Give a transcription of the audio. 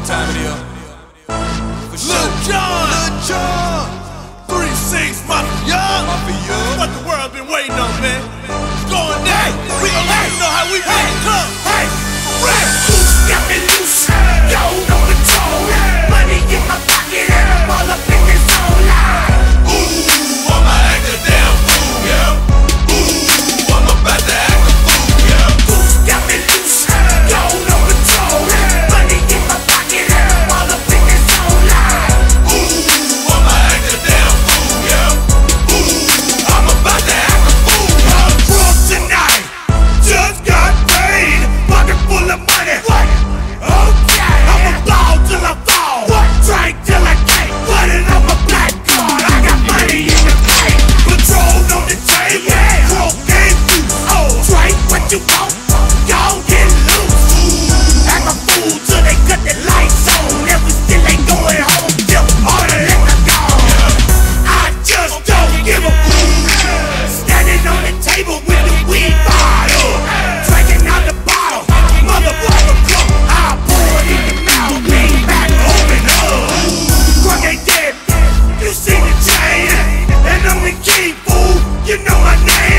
what time it is. my name.